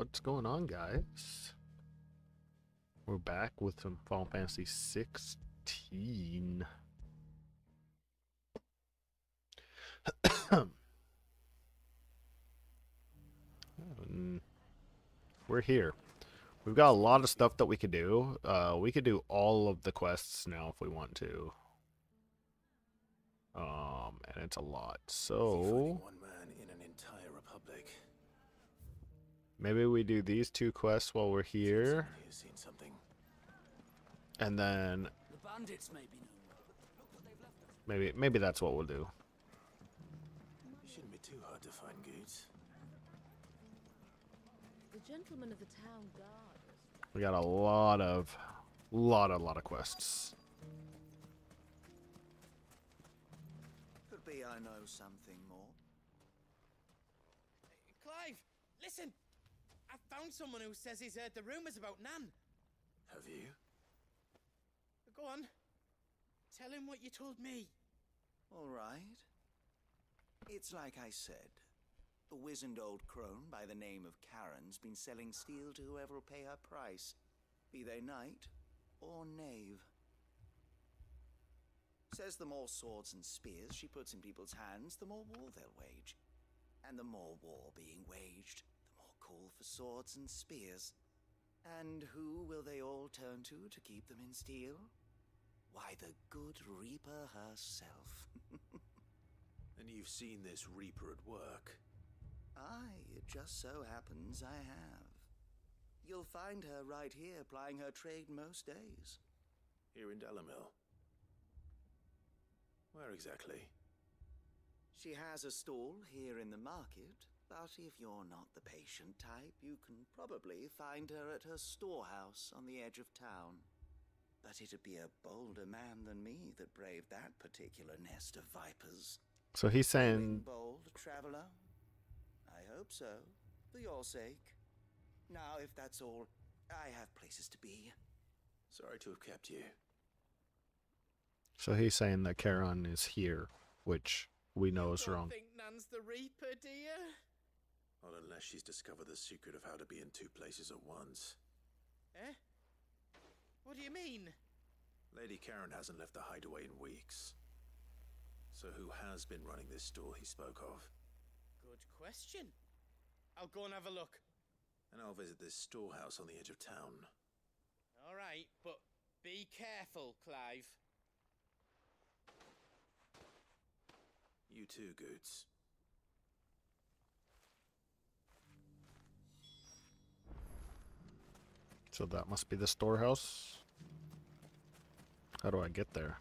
What's going on, guys? We're back with some Final Fantasy 16. Um, We're here. We've got a lot of stuff that we could do. Uh, we could do all of the quests now if we want to. Um, and it's a lot. So maybe we do these two quests while we're here, Somebody has seen something. and then The bandits may be no look what they've left us. maybe maybe that's what we'll do. It shouldn't be too hard to find goods. The gentlemen of the town guard. We got a lot of, lot, a lot of quests. Could be I know something more. Clive, listen! I found someone who says he's heard the rumours about Nan. Have you? Go on. Tell him what you told me. All right. It's like I said. The wizened old crone by the name of Charon's been selling steel to whoever will pay her price, be they knight or knave. Says the more swords and spears she puts in people's hands, the more war they'll wage. And the more war being waged, call for swords and spears. And who will they all turn to to keep them in steel? Why, the good Reaper herself. And you've seen this Reaper at work. Aye, it just so happens I have. You'll find her right here plying her trade most days. Here in Dalimil. Where exactly? She has a stall here in the market, but if you're not the patient type, you can probably find her at her storehouse on the edge of town. But it'd be a bolder man than me that braved that particular nest of vipers. So he's saying, Feeling bold, traveler? I hope so, for your sake. Now, if that's all, I have places to be. Sorry to have kept you. so he's saying that Charon is here, which we know is Don't wrong. think Nan's the Reaper, do you? Not unless she's discovered the secret of how to be in two places at once. Eh? What do you mean? Lady Charon hasn't left the hideaway in weeks. So who has been running this store he spoke of? Good question. I'll go and have a look. And I'll visit this storehouse on the edge of town. All right, but be careful, Clive. You too, Goots. So that must be the storehouse. How do I get there?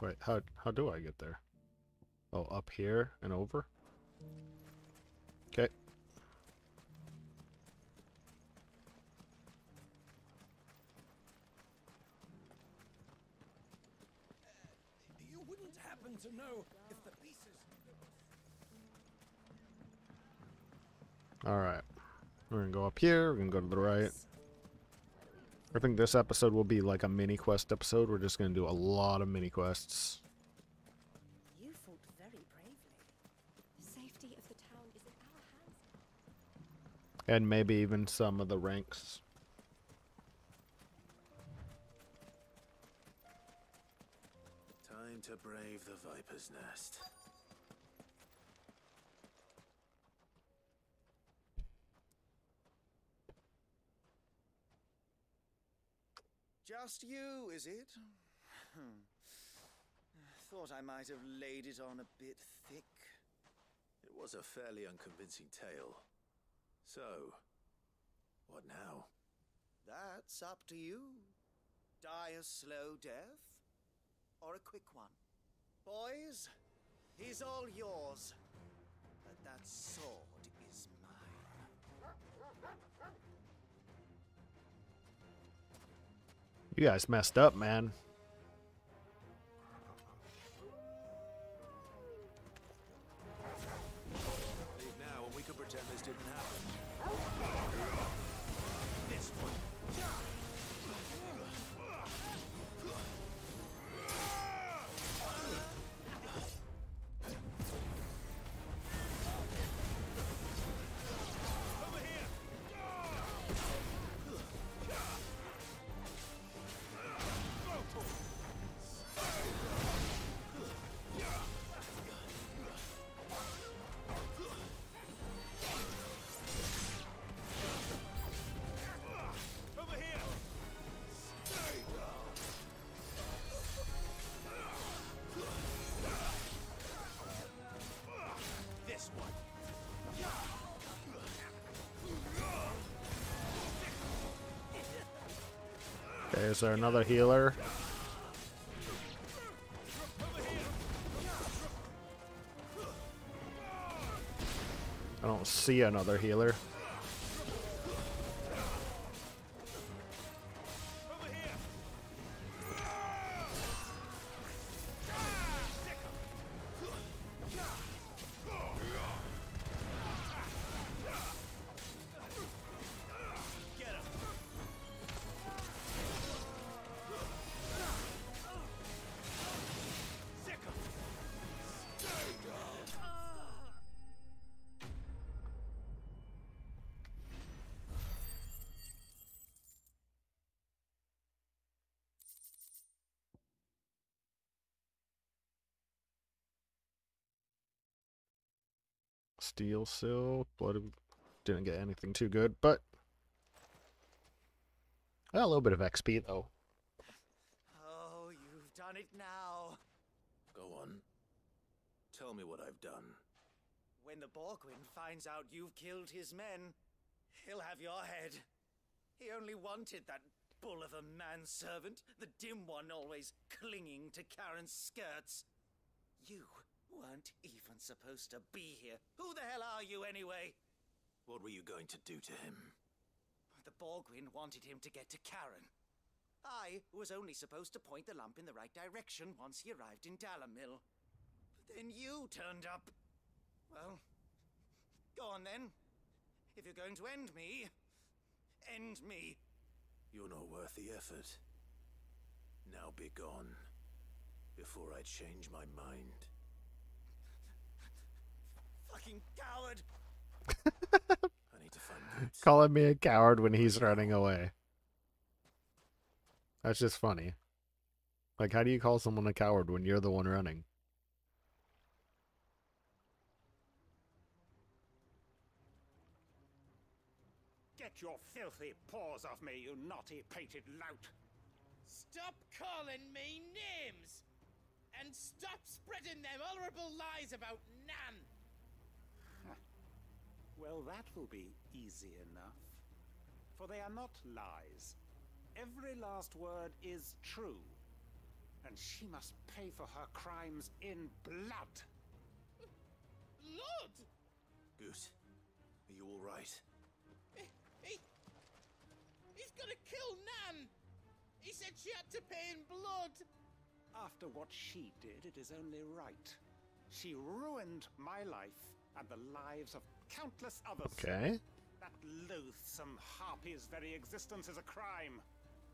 Wait, how how do I get there? Oh, up here and over? Okay. You wouldn't happen to know if the pieces. Alright. We're gonna go up here, we're gonna go to the right. I think this episode will be like a mini quest episode. We're just gonna do a lot of mini quests. You fought very bravely. The safety of the town is in our hands. And maybe even some of the ranks. Time to brave the Viper's Nest. Just you, is it? Hmm. Thought I might have laid it on a bit thick. It was a fairly unconvincing tale. So, what now? That's up to you. Die a slow death or a quick one. Boys, he's all yours. But that sword You guys messed up, man. Is there another healer? I don't see another healer. Steel Silk, Blood. Didn't get anything too good, but... I got a little bit of XP, though. Oh, you've done it now. Go on. Tell me what I've done. When the Borgwyn finds out you've killed his men, he'll have your head. He only wanted that bull of a manservant, the dim one always clinging to Charon's skirts. You weren't even supposed to be here. Who the hell are you anyway? What were you going to do to him? The Borgwyn wanted him to get to Charon. I was only supposed to point the lamp in the right direction once he arrived in Dalimil. But then you turned up. Well, go on then. If you're going to end me, end me. You're not worth the effort. Now be gone. Before I change my mind. Fucking coward! I need to find Boots. Calling me a coward when he's running away. That's just funny. Like, how do you call someone a coward when you're the one running? Get your filthy paws off me, you naughty pated lout! Stop calling me names! And stop spreading them horrible lies about Nan! Well, that will be easy enough. For they are not lies. Every last word is true. And she must pay for her crimes in blood. Lord! Goose, are you all right? He, he... He's gonna kill Nan! He said she had to pay in blood! After what she did, it is only right. She ruined my life and the lives of countless others. Okay. That loathsome harpy's very existence is a crime,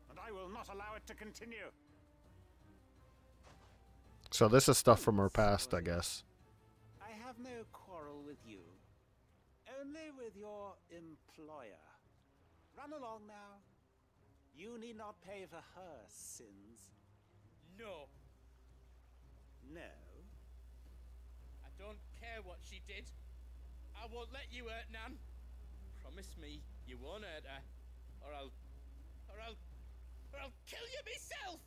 and I will not allow it to continue. So this is stuff from her past, I guess. I have no quarrel with you, only with your employer. Run along now. You need not pay for her sins. No, No. I don't care what she did. I won't let you hurt Nan. Promise me you won't hurt her, or I'll, or I'll, or I'll kill you myself.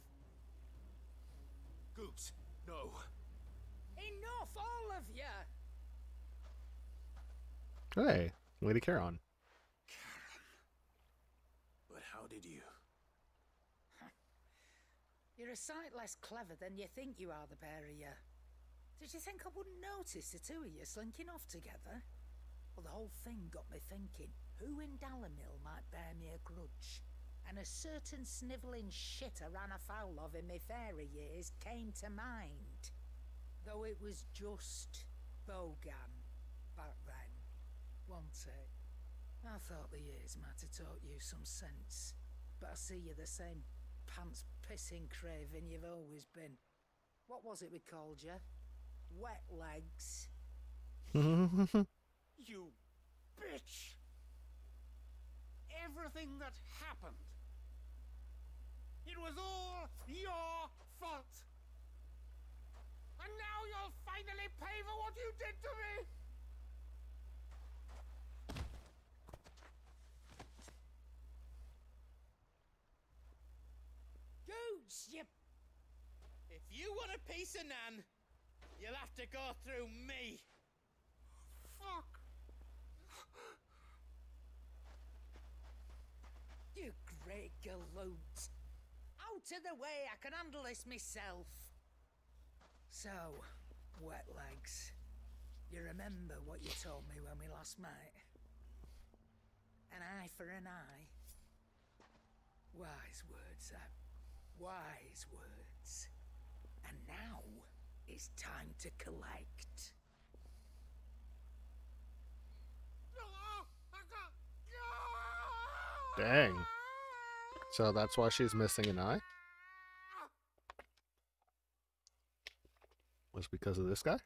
Goose, no. Enough, all of you. Hey, Lady Charon. But how did you? You're a sight less clever than you think you are, the pair of you. Did you think I wouldn't notice the two of you slinking off together? Well, the whole thing got me thinking, who in Dalimil might bear me a grudge? And a certain snivelling shit I ran afoul of in my fairy years came to mind. Though it was just Bogan back then, wasn't it? I thought the years might have taught you some sense, but I see you're the same pants pissing craven you've always been. What was it we called you? Wet legs. You bitch! Everything that happened. It was all your fault. And now you'll finally pay for what you did to me! Gooch, you If you want a piece of Nan, you'll have to go through me. Fuck! you great galoot. Out of the way, I can handle this myself. So, wet legs. You remember what you told me when we last met? An eye for an eye. Wise words, Sam. Wise words. And now it's time to collect. Dang. So that's why she's missing an eye? Was because of this guy?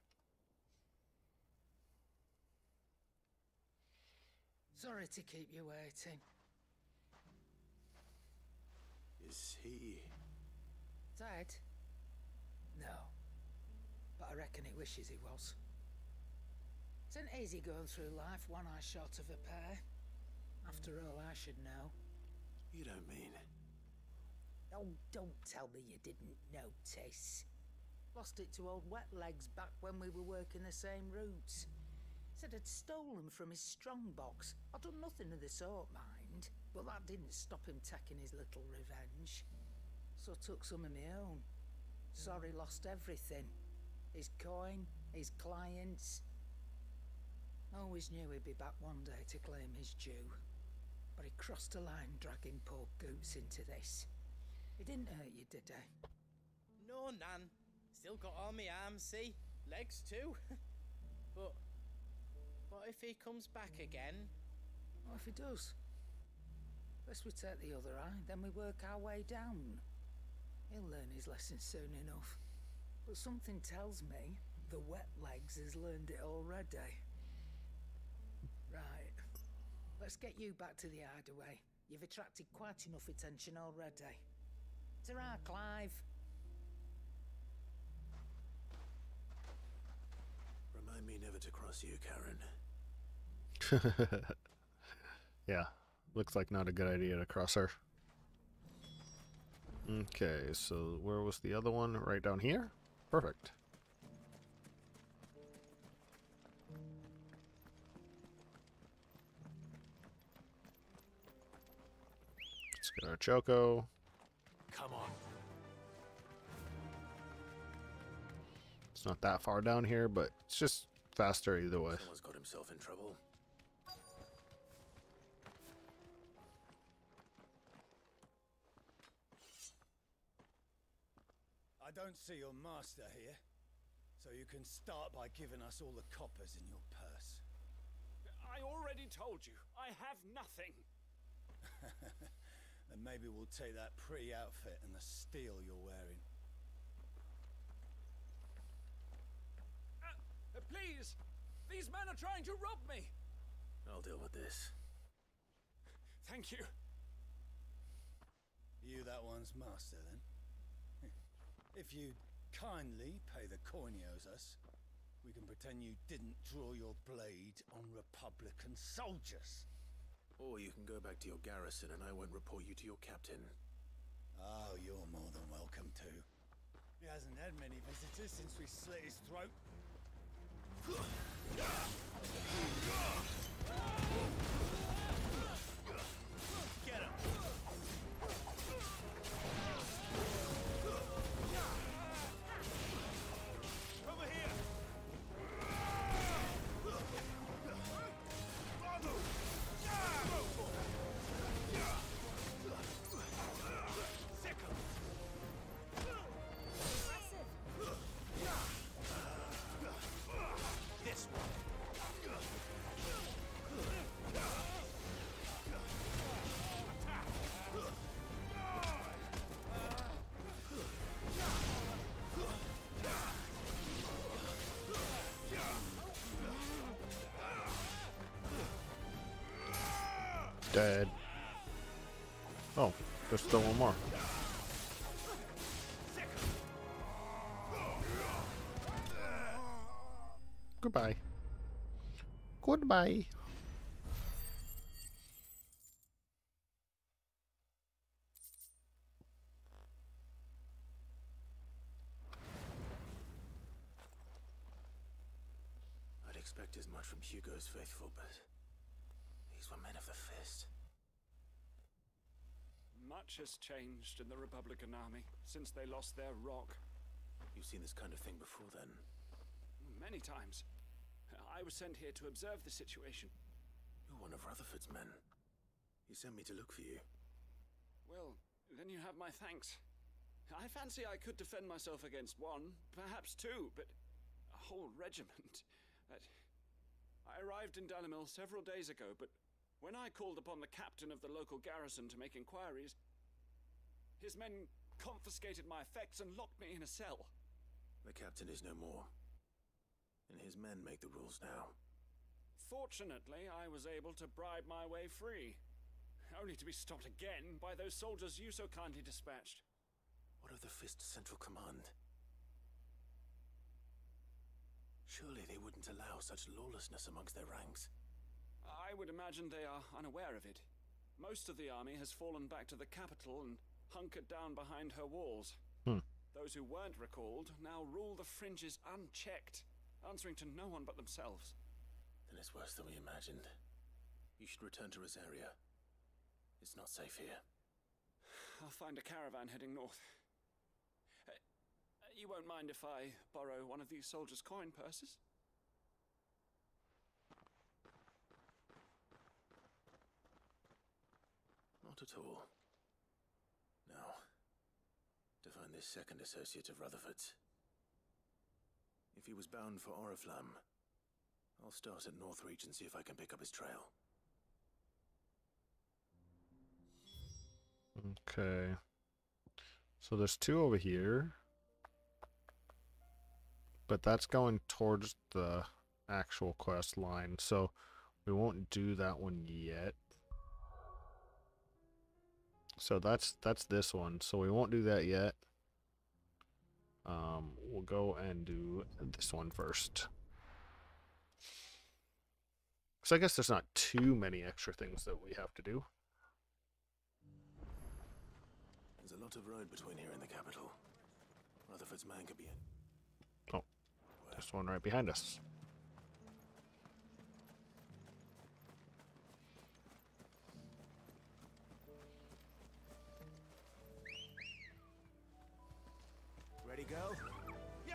Sorry to keep you waiting. Is he... Dead? No. I reckon he wishes he was. It's an easy going through life, one eye short of a pair. After all, I should know. You don't mean... Oh, don't tell me you didn't notice. Lost it to old Wet Legs back when we were working the same routes. Said I'd stolen from his strongbox. I'd done nothing of the sort, mind. But that didn't stop him taking his little revenge. So I took some of my own. Sorry lost everything. His coin, his clients. Always knew he'd be back one day to claim his due. But he crossed a line dragging poor Goots into this. He didn't hurt you, did he? No, Nan. Still got all my arms, see? Legs too. but what if he comes back again? What if he does? First we take the other eye, then we work our way down. He'll learn his lesson soon enough. But something tells me the wet legs has learned it already. Right. Let's get you back to the hideaway. You've attracted quite enough attention already. Ta-ra, Clive. Remind me never to cross you, Charon. yeah, looks like not a good idea to cross her. Okay, so where was the other one? Right down here? Perfect. Let's get our Choco. Come on. It's not that far down here, but it's just faster either way. Someone's got himself in trouble. I don't see your master here, so you can start by giving us all the coppers in your purse. I already told you, I have nothing. then maybe we'll take that pretty outfit and the steel you're wearing. Uh, uh, please! These men are trying to rob me! I'll deal with this. Thank you. You that one's master, then? If you kindly pay the coin he owes us, we can pretend you didn't draw your blade on Republican soldiers. Or you can go back to your garrison and I won't report you to your captain. Oh, you're more than welcome to. He hasn't had many visitors since we slit his throat. Dead. Oh, there's still one more. Goodbye. Goodbye. I'd expect as much from Hugo's faithful, but these were men of the fist. My Much has changed in the Republican Army since they lost their rock. You've seen this kind of thing before then? Many times. I was sent here to observe the situation. You're one of Rutherford's men. He sent me to look for you. Well, then you have my thanks. I fancy I could defend myself against one, perhaps two, but a whole regiment. That... I arrived in Dalimil several days ago, but when I called upon the captain of the local garrison to make inquiries, his men confiscated my effects and locked me in a cell. The captain is no more. And his men make the rules now. Fortunately, I was able to bribe my way free. Only to be stopped again by those soldiers you so kindly dispatched. What of the Fist Central Command? Surely they wouldn't allow such lawlessness amongst their ranks. I would imagine they are unaware of it. Most of the army has fallen back to the capital and hunkered down behind her walls. Hmm. Those who weren't recalled now rule the fringes unchecked, answering to no one but themselves. Then it's worse than we imagined. You should return to Rosaria. It's not safe here. I'll find a caravan heading north. Uh, you won't mind if I borrow one of these soldiers' coin purses? Not at all. Now, to find this second associate of Rutherford's. If he was bound for Oriflamme, I'll start at Northreach and see if I can pick up his trail. Okay. So there's two over here. But that's going towards the actual quest line, so we won't do that one yet. So that's that's this one. So we won't do that yet. Um, we'll go and do this one first. So I guess there's not too many extra things that we have to do. There's a lot of road between here and the capital. Rutherford's man could be in. Oh, this one right behind us. Ready, go? Yeah!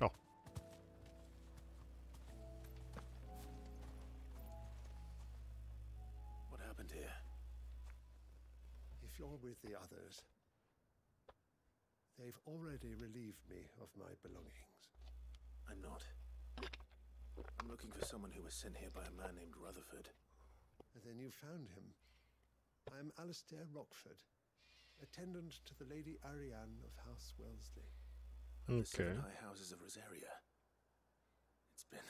Oh. What happened here? If you're with the others, they've already relieved me of my belongings. I'm not. I'm looking for someone who was sent here by a man named Rutherford. And then you found him. I am Alastair Rockford, attendant to the Lady Ariane of House Wellesley. The Okay. seven high houses of Rosaria. It's been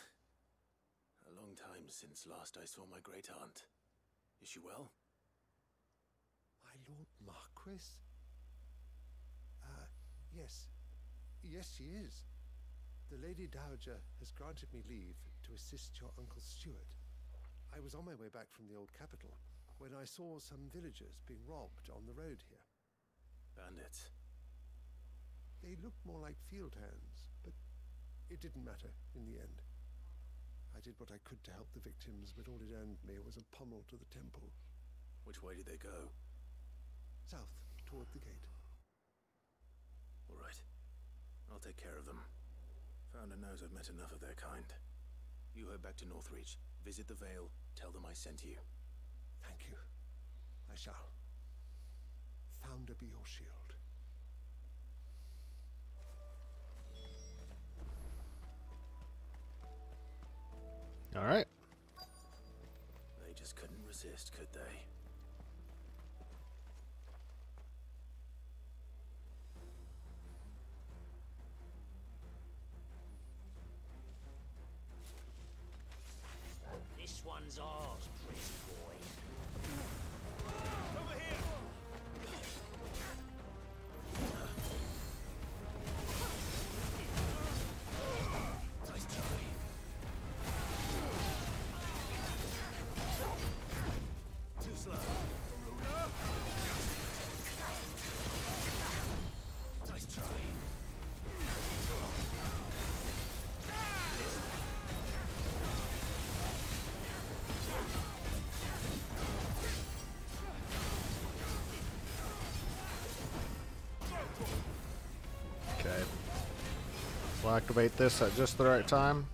a long time since last I saw my great aunt. Is she well? My Lord Marquis? Ah, yes. Yes, she is. The Lady Dowager has granted me leave to assist your Uncle Stuart. I was on my way back from the old capital when I saw some villagers being robbed on the road here. Bandits. They looked more like field hands, but it didn't matter in the end. I did what I could to help the victims, but all it earned me was a pommel to the temple. Which way did they go? South, toward the gate. All right. I'll take care of them. Founder knows I've met enough of their kind. You head back to Northreach, visit the Vale, tell them I sent you. Thank you. I shall. Founder be your shield. All right. They just couldn't resist, could they? Activate this at just the right time.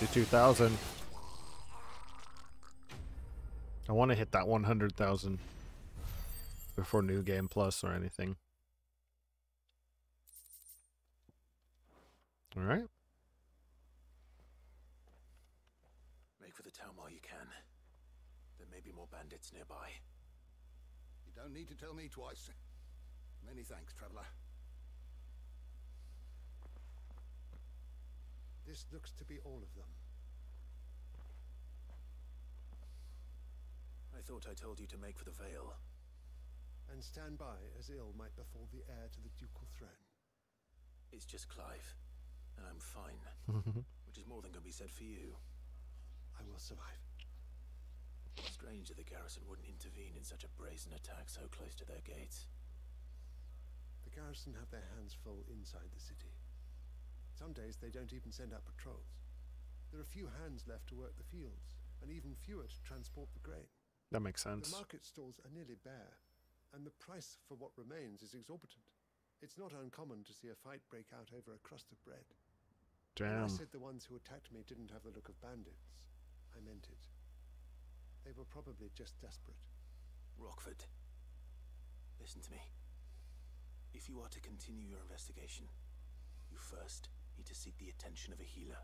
62,000. I want to hit that 100,000 before New Game Plus or anything. Looks to be all of them. I thought I told you to make for the Vale. And stand by as ill might befall the heir to the ducal throne. It's just Clive, and I'm fine. which is more than can be said for you. I will survive. Strange that the garrison wouldn't intervene in such a brazen attack so close to their gates. The garrison have their hands full inside the city. Some days they don't even send out patrols. There are few hands left to work the fields, and even fewer to transport the grain. That makes sense. The market stalls are nearly bare, and the price for what remains is exorbitant. It's not uncommon to see a fight break out over a crust of bread. When I said the ones who attacked me didn't have the look of bandits, I meant it. They were probably just desperate. Rockford, listen to me. If you are to continue your investigation, you first need to seek the attention of a healer.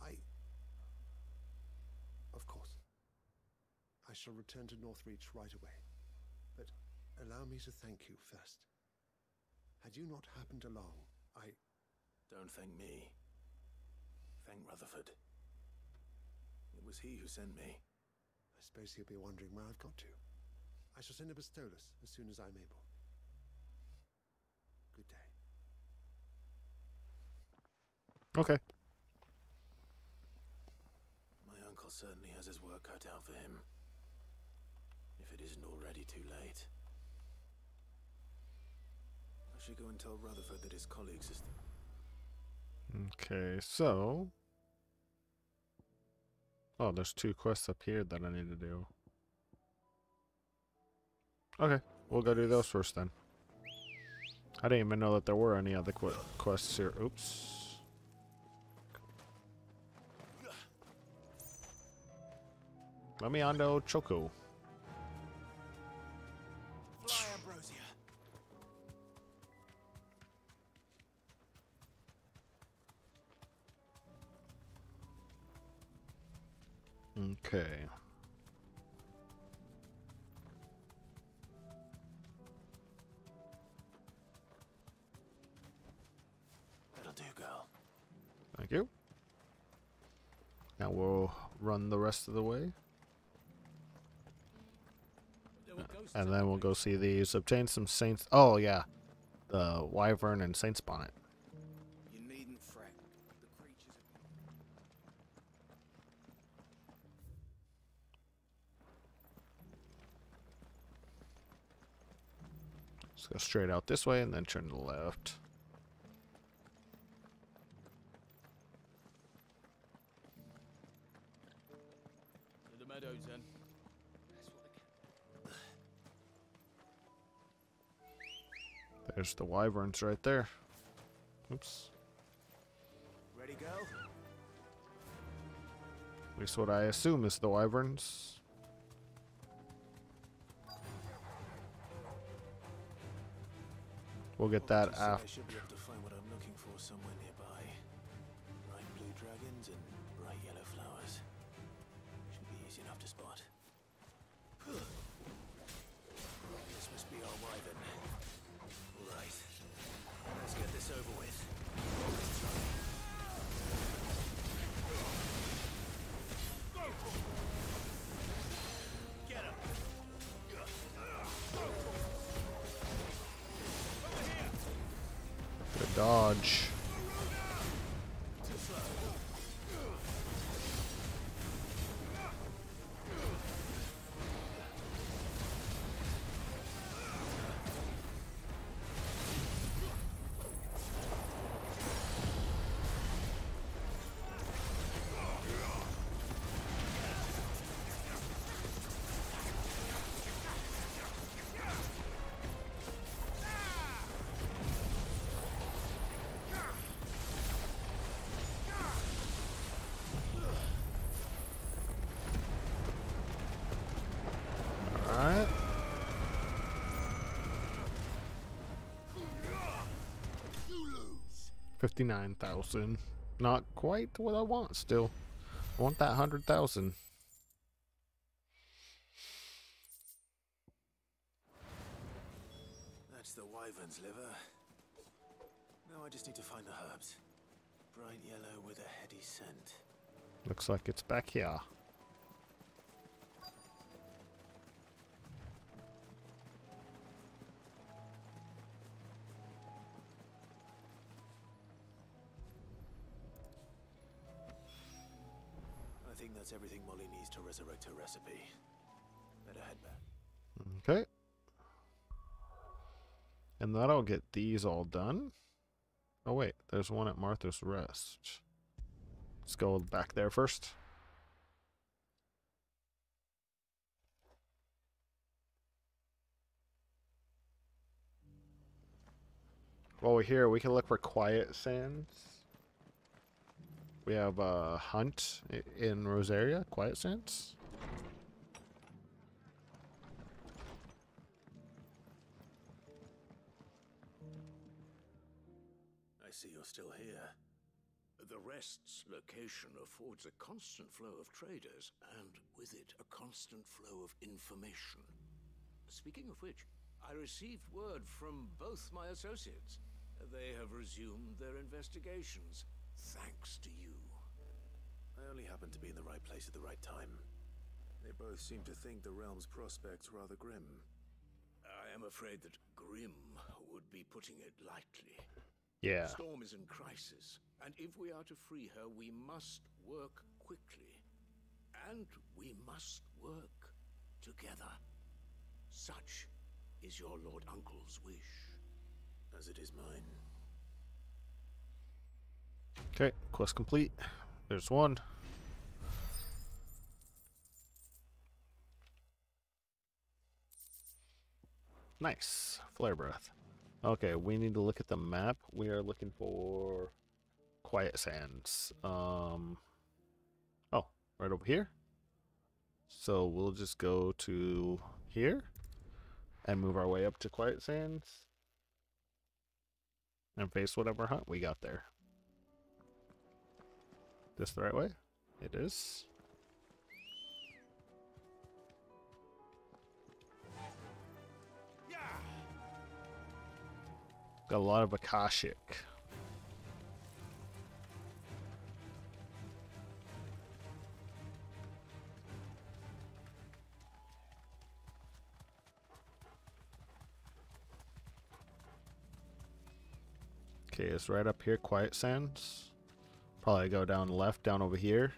I. Of course. I shall return to Northreach right away. But allow me to thank you first. Had you not happened along, I. Don't thank me. Thank Rutherford. It was he who sent me. I suppose he'll be wondering where I've got to. I shall send a Bistolus as soon as I'm able. Good day. Okay. My uncle certainly has his work cut out for him. If it isn't already too late. I should go and tell Rutherford that his colleagues is. Okay, so. Oh, there's two quests up here that I need to do. Okay, we'll go do those first then. I didn't even know that there were any other qu quests here. Oops. Let me on to Choco. Fly, Ambrosia! Okay. That'll do, girl. Thank you. Now we'll run the rest of the way. Uh, and then we'll go see these. Obtain some Saints. Oh, yeah. The Wyvern and Saints Bonnet. You needn't fret. The creatures Let's go straight out this way and then turn to the left. There's the Wyverns right there. Oops. Ready, go? At least what I assume is the Wyverns. We'll get that Just said I after. Dodge. 59,000. Not quite what I want still. I want that 100,000. That's the wyvern's liver. Now I just need to find the herbs. Bright yellow with a heady scent. Looks like it's back here. That's everything Molly needs to resurrect her recipe. Better head back. Okay. And that'll get these all done. Oh wait, there's one at Martha's Rest. Let's go back there first. While we're here, we can look for Quiet Sands. We have a hunt in Rosaria, Quiet Sands. I see you're still here. The Rest's location affords a constant flow of traders, and with it, a constant flow of information. Speaking of which, I received word from both my associates. They have resumed their investigations, thanks to you. I only happened to be in the right place at the right time. They both seem to think the realm's prospects rather grim. I am afraid that grim would be putting it lightly. Yeah. Storm is in crisis, and if we are to free her, we must work quickly. And we must work together. Such is your Lord Uncle's wish. As it is mine. Okay, quest complete. There's one. Nice. Flare breath. Okay, we need to look at the map. We are looking for Quiet Sands. Um Oh, right over here. So we'll just go to here and move our way up to Quiet Sands and face whatever hunt we got there. This the right way? It is. Got a lot of Akashic. Okay, it's right up here, Quiet Sands. Probably go down left, down over here.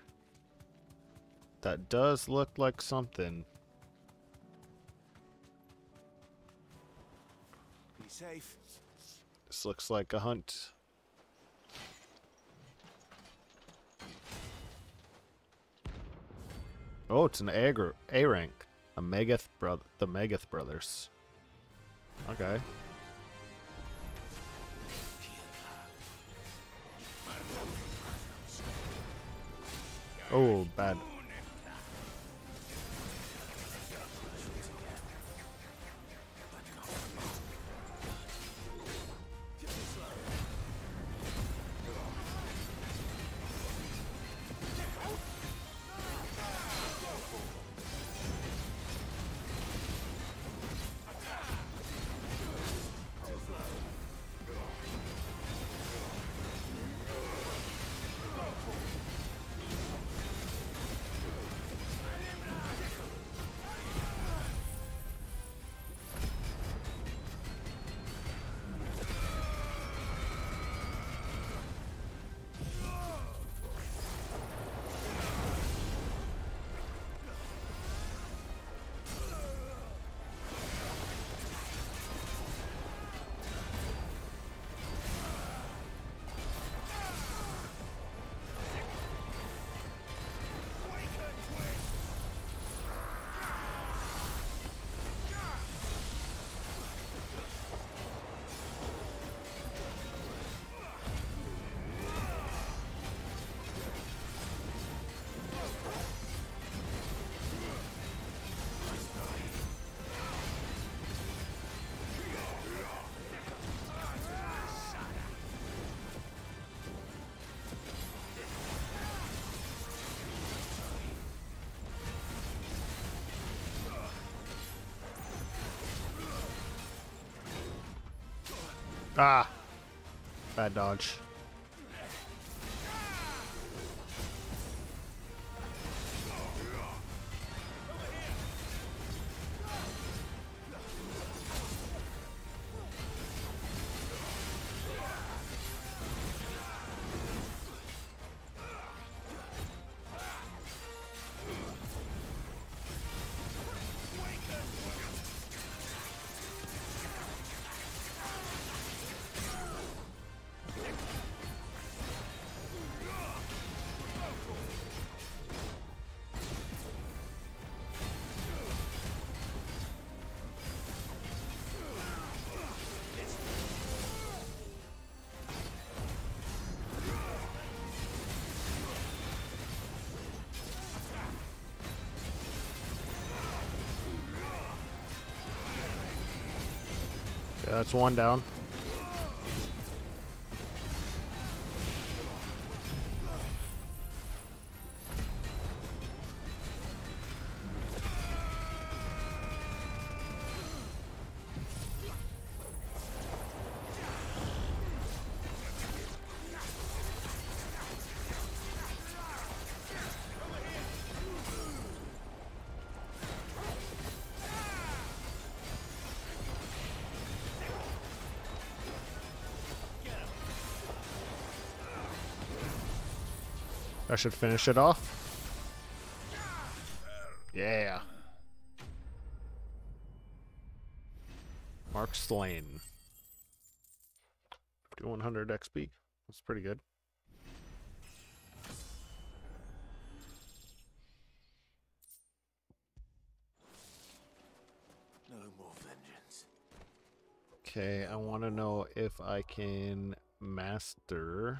That does look like something. Be safe. This looks like a hunt. Oh, it's an A, A rank. A Megath brother, the Megath brothers. Okay. Oh, bad. Ah! Bad dodge. That's one down. I should finish it off. Yeah. Mark slain. 5100 XP. That's pretty good. No more vengeance. Okay, I want to know if I can master.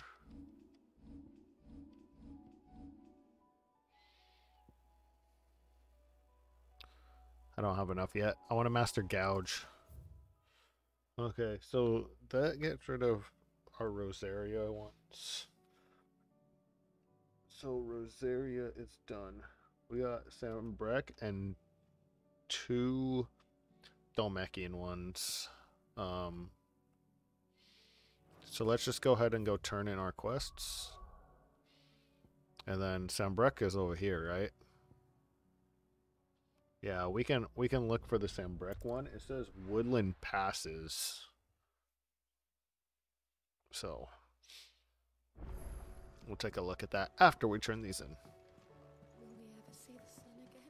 I don't have enough yet. I want to master gouge. Okay, so that gets rid of our Rosaria once. So Rosaria is done. We got Sanbreque and two Dhalmekian ones. Um, so let's just go ahead and go turn in our quests. And then Sanbreque is over here, right? Yeah, we can we can look for the Sanbreque one. It says Woodland Passes. So we'll take a look at that after we turn these in. Will we ever see the sun again?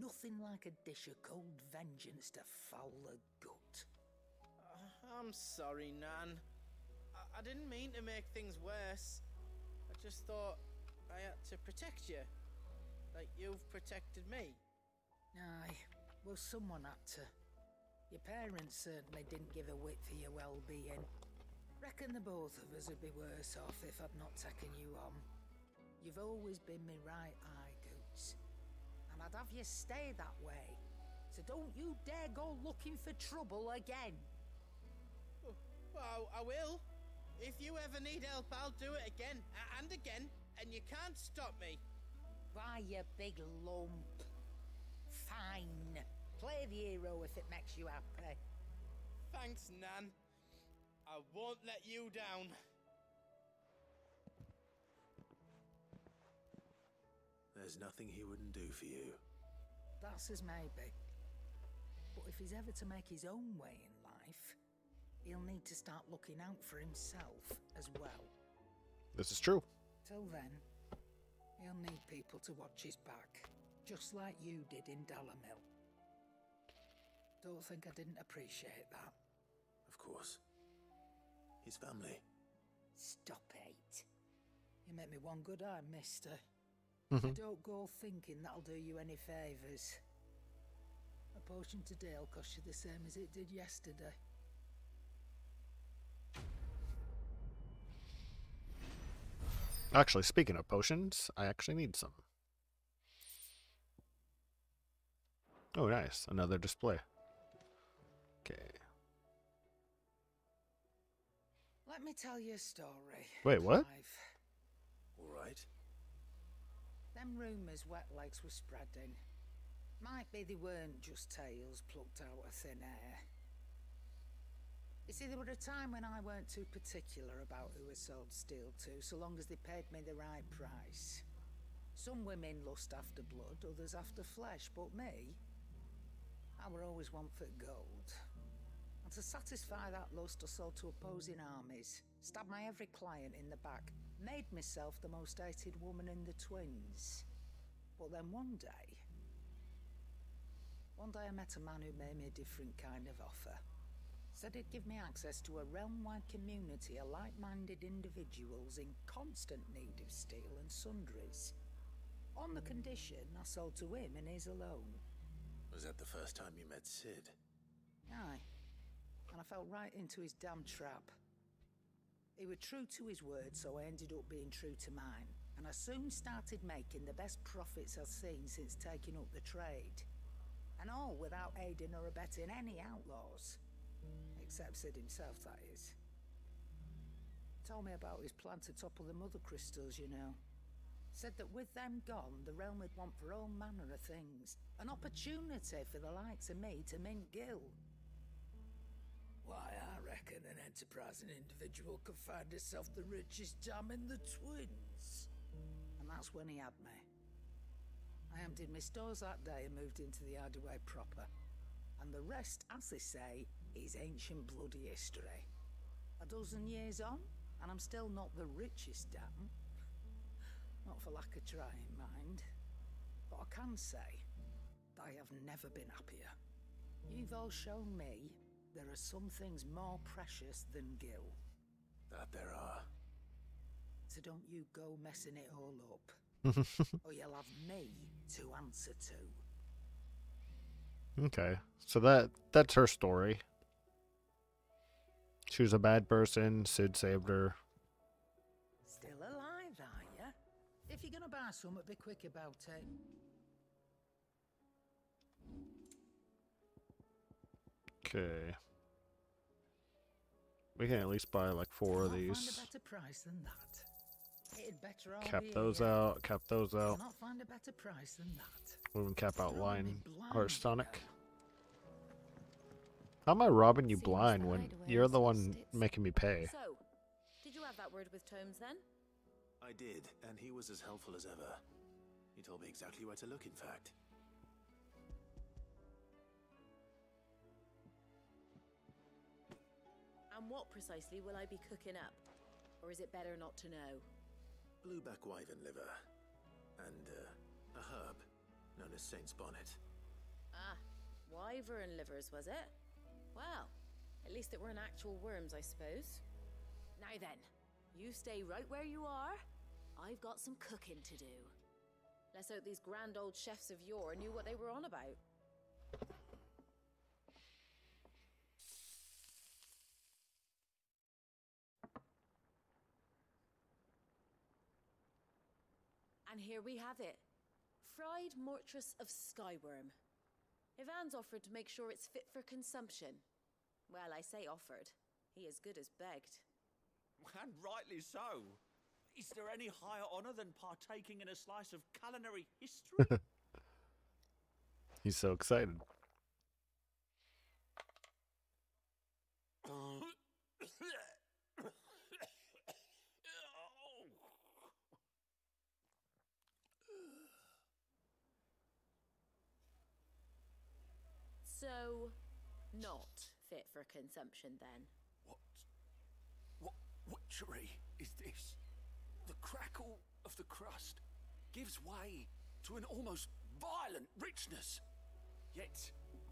Nothing like a dish of cold vengeance to foul the gut. I'm sorry, Nan. I, I didn't mean to make things worse. I just thought I had to protect you. Like you've protected me. Aye, well, someone had to. Your parents certainly didn't give a whit for your well-being. Reckon the both of us would be worse off if I'd not taken you on. You've always been me right eye, Goetz. And I'd have you stay that way. So don't you dare go looking for trouble again. Well, I will. If you ever need help, I'll do it again and again, and you can't stop me. Why, you big lump. Fine. Play the hero if it makes you happy. Thanks, Nan. I won't let you down. There's nothing he wouldn't do for you. That's as maybe. But if he's ever to make his own way in life, he'll need to start looking out for himself as well. This is true. Till then, he'll need people to watch his back, just like you did in Dalimil. Don't think I didn't appreciate that. Of course. His family. Stop it. You make me one good eye, mister. Mhm. Don't go thinking that'll do you any favours. A potion today'll cost you the same as it did yesterday. Actually, speaking of potions, I actually need some. Oh, nice. Another display. Okay. Let me tell you a story. Wait, what? Clive. All right. Them rumours Wetlegs were spreading. Might be they weren't just tales plucked out of thin air. You see, there were a time when I weren't too particular about who I sold steel to, so long as they paid me the right price. Some women lust after blood, others after flesh, but me, I were always one for gold. And to satisfy that lust, I sold to opposing armies, stabbed my every client in the back, made myself the most hated woman in the twins. But then one day, one day I met a man who made me a different kind of offer. Said it'd give me access to a realm-wide community of like-minded individuals in constant need of steel and sundries. On the condition I sold to him and his alone. Was that the first time you met Sid? Aye. And I fell right into his damn trap. He were true to his word, so I ended up being true to mine. And I soon started making the best profits I've seen since taking up the trade. And all without aiding or abetting any outlaws. Except Sid himself, that is. Told me about his plan to topple the mother crystals, you know. Said that with them gone, the realm would want for all manner of things. An opportunity for the likes of me to mint gil. Why, I reckon an enterprising individual could find himself the richest dam in the twins. And that's when he had me. I emptied my stores that day and moved into the Hideaway proper. And the rest, as they say, is ancient bloody history. A dozen years on, and I'm still not the richest damn. Not for lack of trying, mind. But I can say, I have never been happier. You've all shown me there are some things more precious than gil. That there are. So don't you go messing it all up. or you'll have me to answer to. Okay, so that that's her story. She was a bad person. Sid saved her. Still alive, are you? If you're gonna buy some, be quick about it. Okay. We can at least buy like four of these. Find a better price than that. It'd better all Cap those out. Cap those out. Cannot find a better price than that. We can cap out line blind, Heart Sonic. How am I robbing you blind when you're the one making me pay? So, did you have that word with Tomes then? I did, and he was as helpful as ever. He told me exactly where to look, in fact. And what precisely will I be cooking up? Or is it better not to know? Blueback wyvern liver. And, uh, a herb known as Saint's Bonnet. Ah, wyvern livers, was it? Well, at least it weren't actual worms, I suppose. Now then, you stay right where you are. I've got some cooking to do. Let's hope these grand old chefs of yore knew what they were on about. And here we have it. Fried mortress of skyworm. Ivan's offered to make sure it's fit for consumption. Well, I say offered. He as good as begged. And rightly so. Is there any higher honour than partaking in a slice of culinary history? He's so excited. So, not fit for consumption then. What? What witchery is this? The crackle of the crust gives way to an almost violent richness. Yet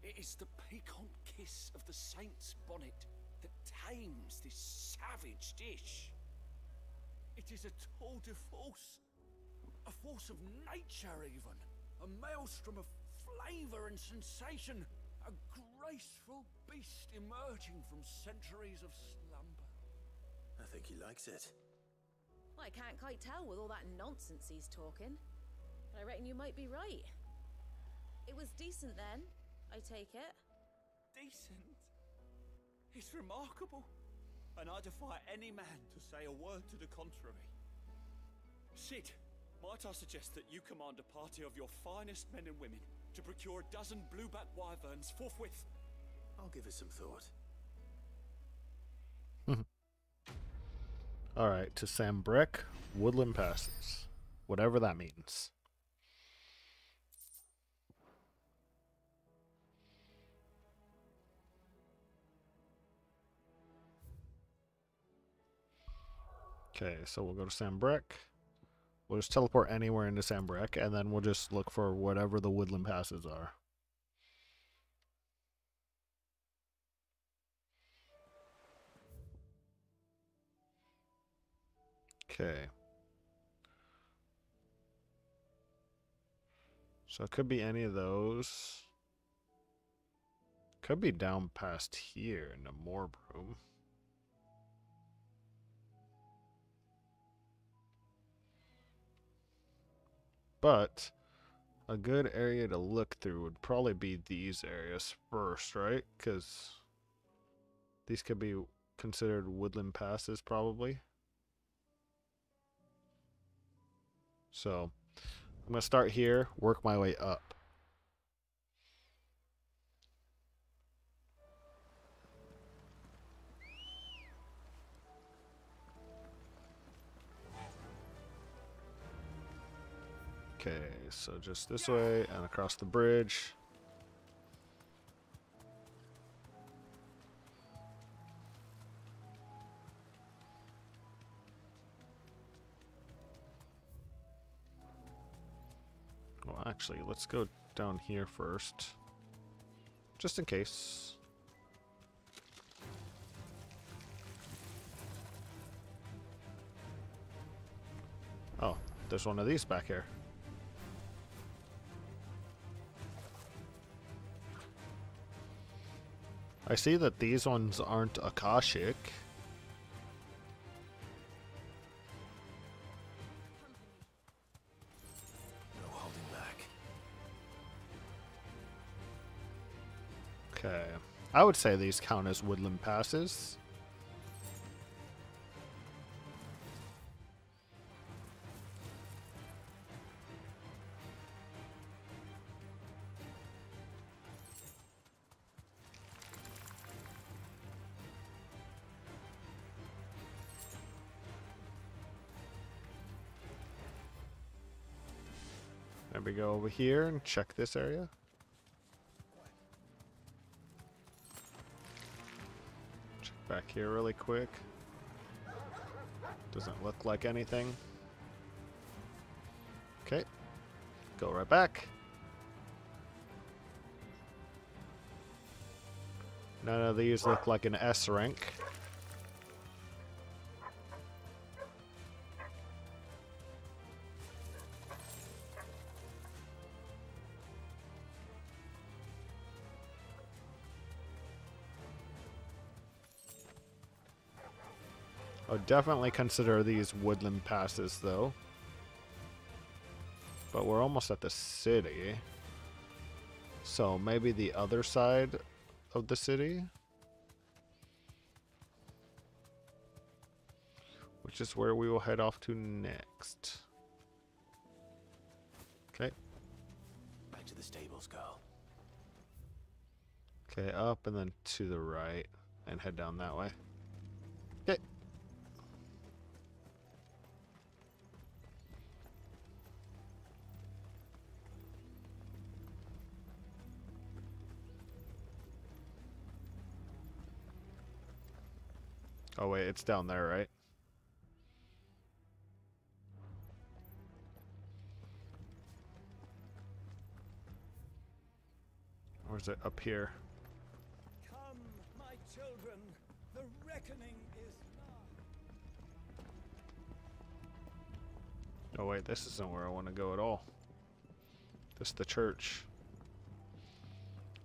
it is the piquant kiss of the saint's bonnet that tames this savage dish. It is a tour de force, a force of nature even, a maelstrom of flavour and sensation, a graceful beast emerging from centuries of slumber. I think he likes it. Well, I can't quite tell with all that nonsense he's talking. But I reckon you might be right. It was decent then, I take it. Decent. It's remarkable. And I defy any man to say a word to the contrary. Sid, might I suggest that you command a party of your finest men and women to procure a dozen blueback wyverns forthwith? I'll give it some thought. Alright, to Sanbreque, Woodland Passes. Whatever that means. Okay, so we'll go to Sanbreque. We'll just teleport anywhere into Sanbreque, and then we'll just look for whatever the woodland passes are. Okay. So it could be any of those. Could be down past here in the morb room. But a good area to look through would probably be these areas first, right? Because these could be considered woodland passes, probably. So I'm going to start here, work my way up. Okay, so just this way and across the bridge. Actually, let's go down here first. Just in case. Oh, there's one of these back here. I see that these ones aren't Akashic. Would say these count as woodland passes. There we go over here and check this area. Here really quick. Doesn't look like anything. Okay. Go right back. None of these look like an S rank. Definitely consider these woodland passes, though. But we're almost at the city. So maybe the other side of the city? Which is where we will head off to next. Okay. Back to the stables, girl. Okay, up and then to the right. And head down that way. Oh wait, it's down there, right? Or is it up here? Come, my children, the reckoning is nigh. Oh wait, this isn't where I want to go at all. This is the church.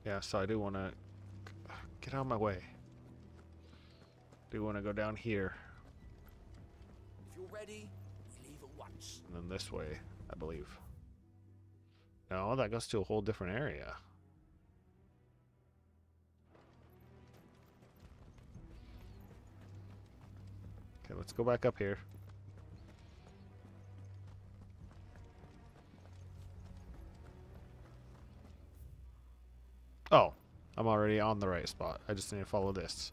Yeah, so I do want to get out of my way. Do we want to go down here? If you're ready, leave at once. And then this way, I believe. No, that goes to a whole different area. Okay, let's go back up here. Oh, I'm already on the right spot. I just need to follow this.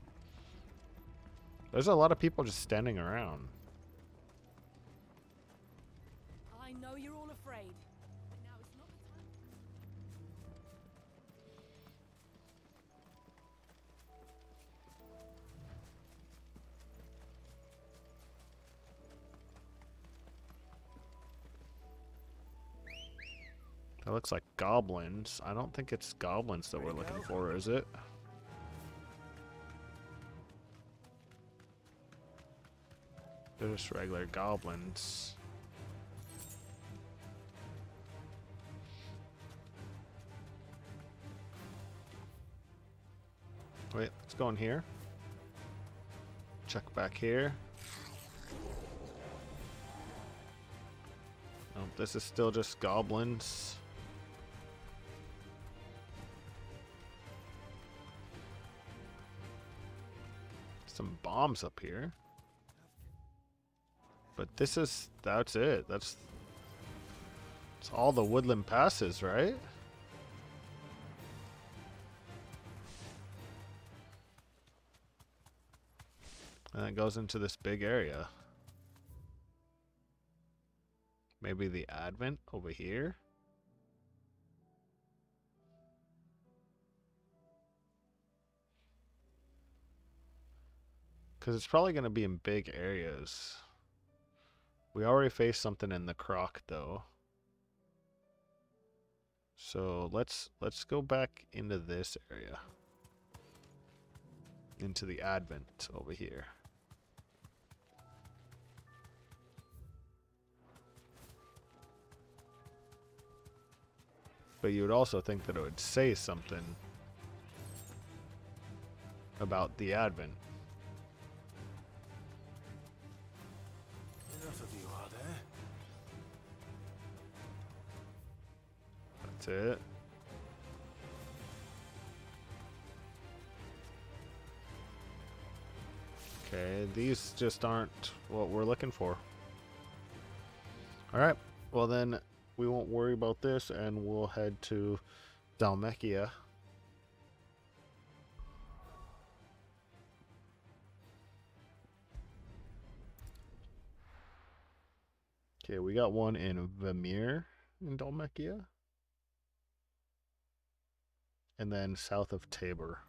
There's a lot of people just standing around. I know you're all afraid. but now it's not the time. That looks like goblins. I don't think it's goblins that we're looking for, is it? They're just regular goblins. Wait, let's go in here. Check back here. Oh, this is still just goblins. Some bombs up here. But this is that's it. That's it's all the woodland passes, right? And it goes into this big area. Maybe the Advent over here? Because it's probably going to be in big areas. We already faced something in the croc, though. So let's let's go back into this area. Into the Advent over here. But you would also think that it would say something about the Advent. It. Okay, these just aren't what we're looking for. Alright, well then we won't worry about this and we'll head to Dhalmekia. Okay, we got one in Vamir in Dhalmekia. And then south of Tabor.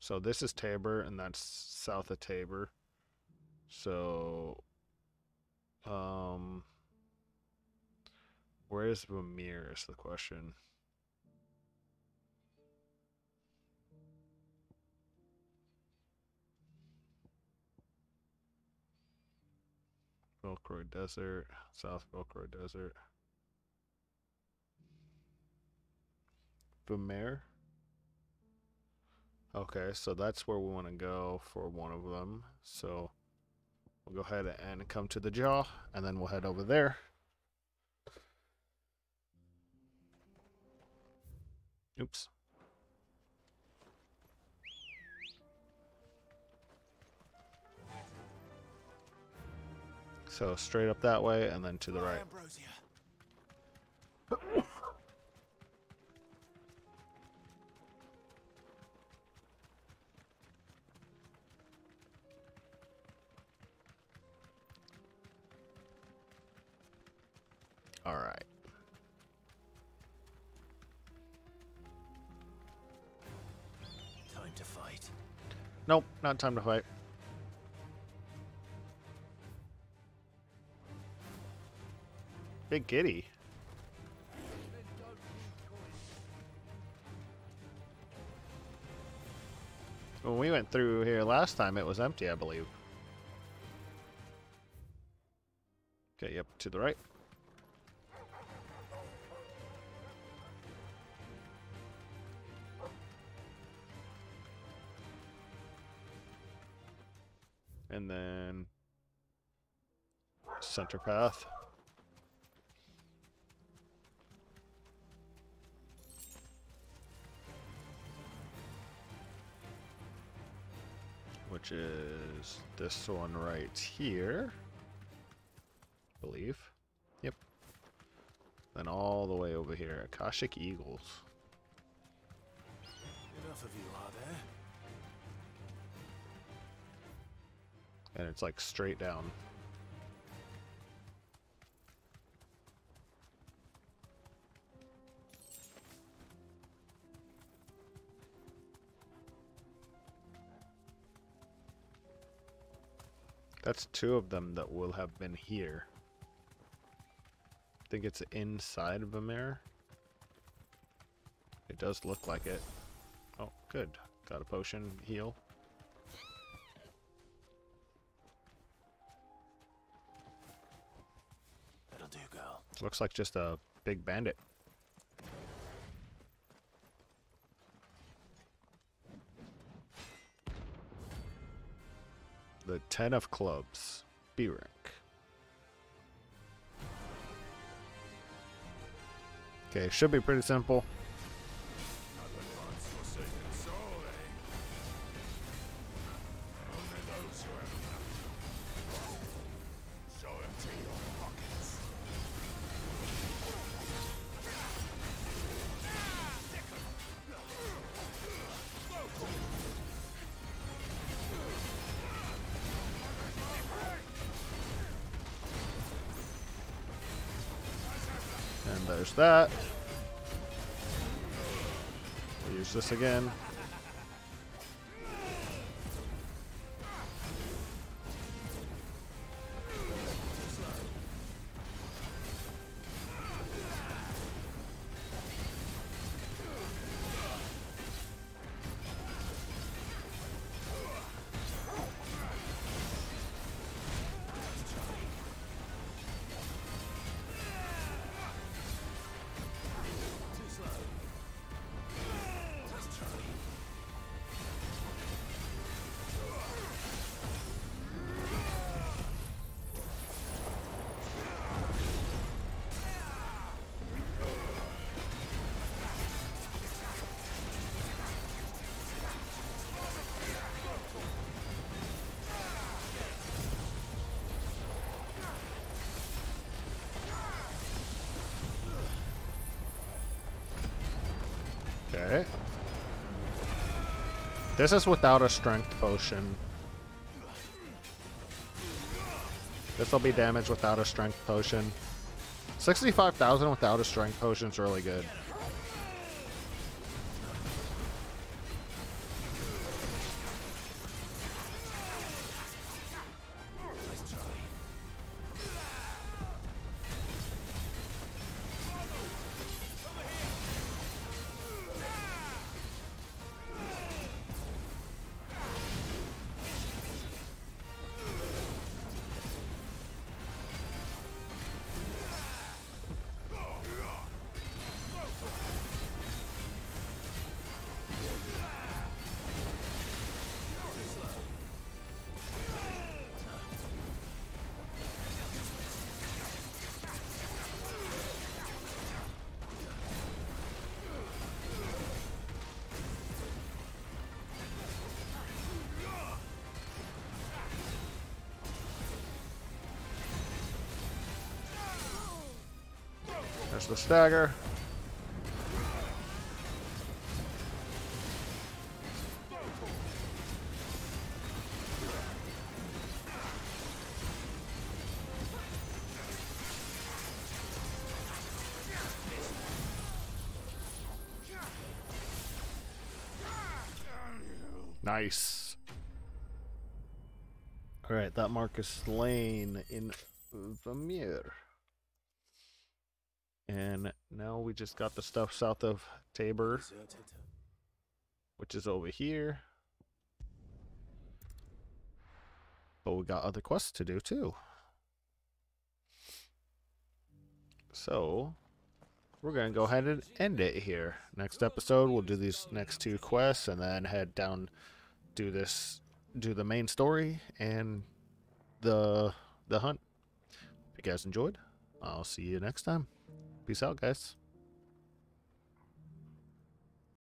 So this is Tabor and that's south of Tabor. So um where is Vamir is the question. Velkroy Desert, South Velkroy Desert. Vamir. Okay, so that's where we want to go for one of them. So we'll go ahead and come to the jaw, and then we'll head over there. Oops. So straight up that way, and then to the right. All right. Time to fight. Nope, not time to fight. Big kitty. When we went through here last time, it was empty, I believe. Okay, yep, to the right. And then center path. Which is this one right here. I believe. Yep. Then all the way over here, Akashic Eagles. enough of you, are there? And it's like straight down. That's two of them that will have been here. I think it's inside of a mirror. It does look like it. Oh, good. Got a potion, heal. Looks like just a big bandit. The Ten of Clubs. B rank. Okay, should be pretty simple. There's that. We'll use this again. This is without a strength potion. This will be damage without a strength potion. 65,000 without a strength potion is really good. There's the stagger. Nice. Alright, that mark is slain in Vamir. And now we just got the stuff south of Tabor, which is over here. But we got other quests to do too. So, we're going to go ahead and end it here. Next episode, we'll do these next two quests and then head down, do this, do the main story and the the hunt. If you guys enjoyed, I'll see you next time. Peace out, guys.